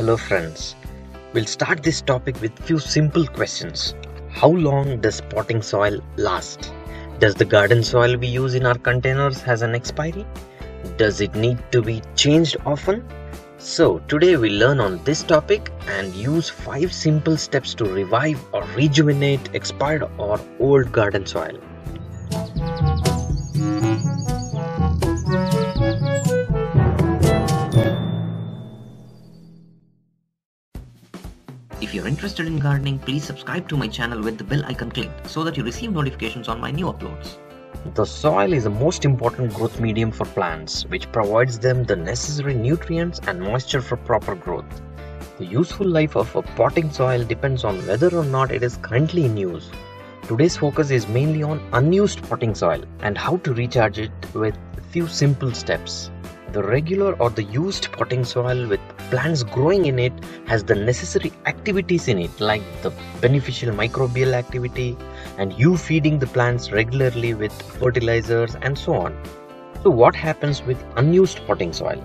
Hello friends. We'll start this topic with few simple questions. How long does potting soil last? Does the garden soil we use in our containers has an expiry? Does it need to be changed often? So today we learn on this topic and use 5 simple steps to revive or rejuvenate expired or old garden soil. Interested in gardening, please subscribe to my channel with the bell icon clicked so that you receive notifications on my new uploads. The soil is the most important growth medium for plants, which provides them the necessary nutrients and moisture for proper growth. The useful life of a potting soil depends on whether or not it is currently in use. Today's focus is mainly on unused potting soil and how to recharge it with a few simple steps. The regular or the used potting soil with plants growing in it has the necessary activities in it like the beneficial microbial activity and you feeding the plants regularly with fertilizers and so on. So what happens with unused potting soil?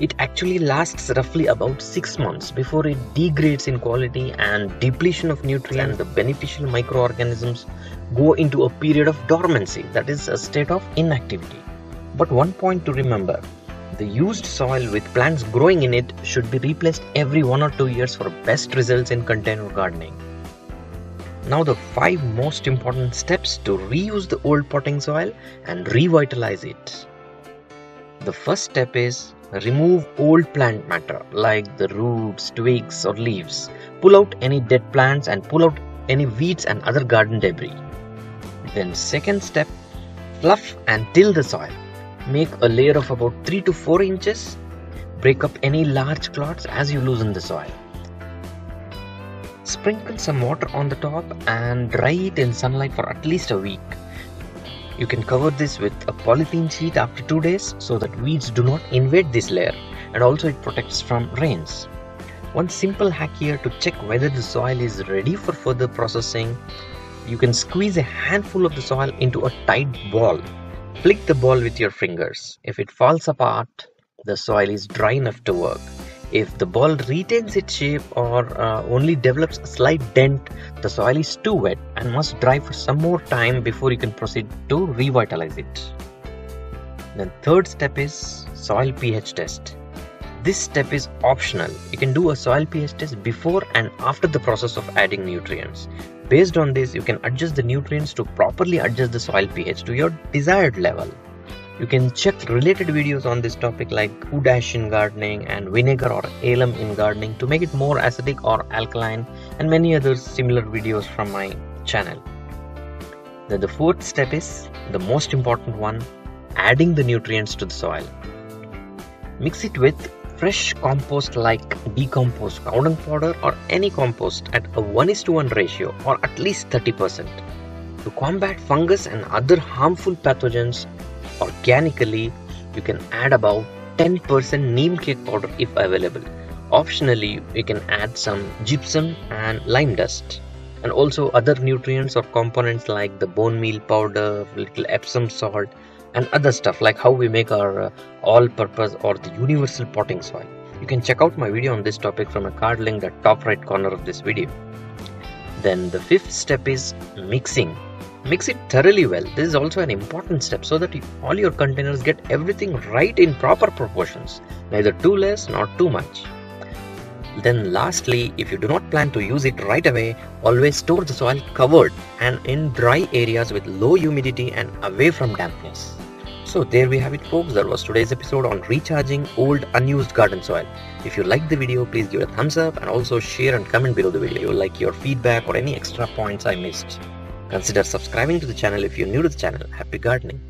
It actually lasts roughly about 6 months before it degrades in quality and depletion of nutrients and the beneficial microorganisms go into a period of dormancy that is a state of inactivity. But one point to remember the used soil with plants growing in it should be replaced every one or two years for best results in container gardening. Now the 5 most important steps to reuse the old potting soil and revitalize it. The first step is remove old plant matter like the roots, twigs or leaves. Pull out any dead plants and pull out any weeds and other garden debris. Then second step, fluff and till the soil. Make a layer of about 3 to 4 inches. Break up any large clots as you loosen the soil. Sprinkle some water on the top and dry it in sunlight for at least a week. You can cover this with a polythene sheet after 2 days so that weeds do not invade this layer and also it protects from rains. One simple hack here to check whether the soil is ready for further processing, you can squeeze a handful of the soil into a tight ball Flick the ball with your fingers. If it falls apart, the soil is dry enough to work. If the ball retains its shape or uh, only develops a slight dent, the soil is too wet and must dry for some more time before you can proceed to revitalize it. The third step is soil pH test. This step is optional. You can do a soil pH test before and after the process of adding nutrients. Based on this, you can adjust the nutrients to properly adjust the soil pH to your desired level. You can check related videos on this topic like wood ash in gardening and vinegar or alum in gardening to make it more acidic or alkaline and many other similar videos from my channel. Then the fourth step is the most important one, adding the nutrients to the soil. Mix it with fresh compost like decomposed cow powder or any compost at a 1 is to 1 ratio or at least 30%. To combat fungus and other harmful pathogens organically, you can add about 10% neem cake powder if available. Optionally, you can add some gypsum and lime dust and also other nutrients or components like the bone meal powder, little Epsom salt and other stuff like how we make our uh, all-purpose or the universal potting soil. You can check out my video on this topic from a card link the top right corner of this video. Then the fifth step is mixing. Mix it thoroughly well. This is also an important step so that you, all your containers get everything right in proper proportions. Neither too less nor too much. Then lastly, if you do not plan to use it right away, always store the soil covered and in dry areas with low humidity and away from dampness. So there we have it folks, that was today's episode on recharging old unused garden soil. If you liked the video, please give it a thumbs up and also share and comment below the video like your feedback or any extra points I missed. Consider subscribing to the channel if you're new to the channel. Happy gardening!